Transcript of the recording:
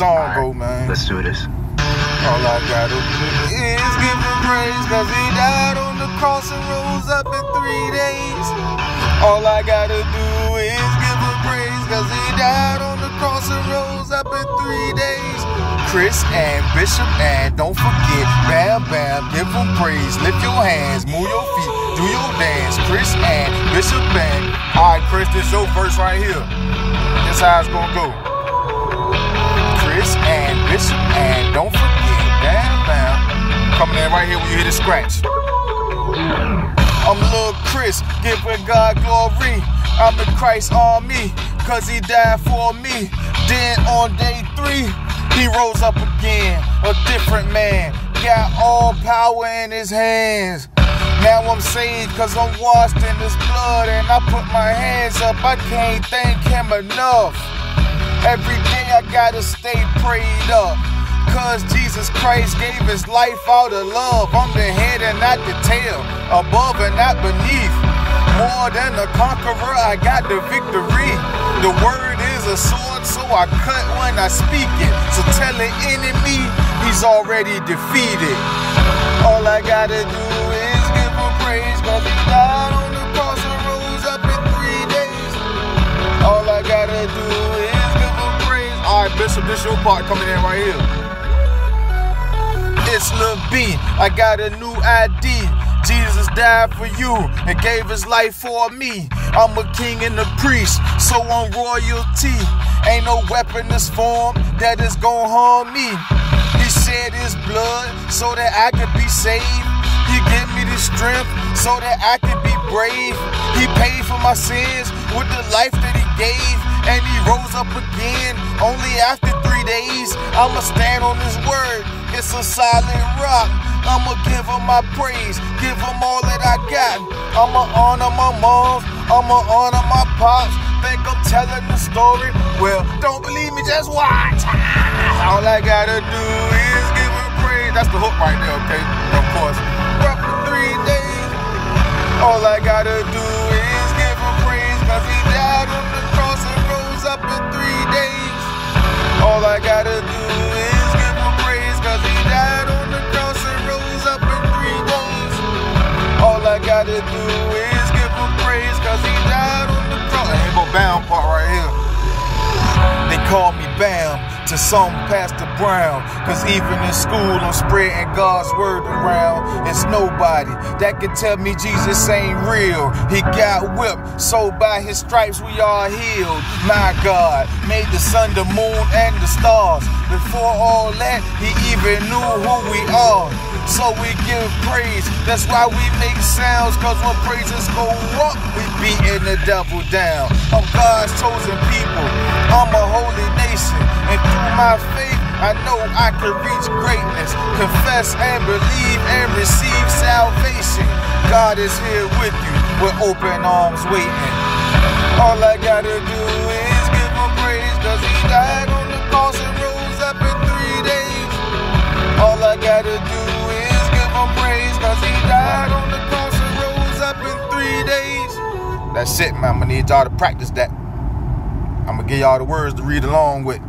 song go, man. Let's do this. All I gotta do is give him praise, cause he died on the cross and rose up in three days. All I gotta do is give him praise, cause he died on the cross and rose up in three days. Chris and Bishop, and don't forget, bam, bam, give him praise. Lift your hands, move your feet, do your dance. Chris and Bishop, and all right, Chris, this your verse right here. This how it's gonna go. And Bishop, and don't forget, bam, bam, coming in right here when you hear the scratch. I'm little Chris, giving God glory. I'm in Christ on me, cause he died for me. Then on day three, he rose up again, a different man. Got all power in his hands. Now I'm saved cause I'm washed in his blood and I put my hands up. I can't thank him enough. Every day I gotta stay prayed up. Cause Jesus Christ gave his life out of love. I'm the head and not the tail, above and not beneath. More than a conqueror, I got the victory. The word is a sword, so I cut when I speak it. So tell the enemy he's already defeated. All I gotta do is give him praise, cause Bishop, this your part coming in right here it's Lil B. I got a new ID. Jesus died for you and gave his life for me. I'm a king and a priest, so I'm royalty. Ain't no weapon this form that is gonna harm me. He shed his blood so that I could be saved. He gave me the strength so that I could be brave. He paid for my sins with the life that he gave. And he rose up again only after three days. I'ma stand on his word it's a solid rock. I'ma give him my praise, give him all that I got. I'ma honor my moms, I'ma honor my pops. Think I'm telling the story? Well, don't believe me, just watch. All I gotta do is give him praise. That's the hook right there, okay? Of course. All I gotta do is give him praise, cause he died on the cross and rose up in three days. All I gotta do is give Him praise, 'cause He died on the cross and rose up in three wounds. All I gotta do is give him praise cause he died on the cross. Ain't no bound part right here. They call me Bam to some Pastor Brown. Cause even in school, I'm spreading God's word around. It's nobody that can tell me Jesus ain't real. He got whipped, so by his stripes we are healed. My God made the sun, the moon, and the stars. Before all that, he even knew who we are. So we give praise. That's why we make sounds. Cause when praises go up, we beating the devil down. I'm God's chosen people. I'm a holy nation. And through my faith, I know I can reach greatness. Confess and believe and receive salvation. God is here with you with open arms waiting. All I gotta do is give him praise. Cause he died on the cross and rose up in three days. All I gotta do days. That's it, man. I'm gonna need y'all to practice that. I'm gonna give y'all the words to read along with.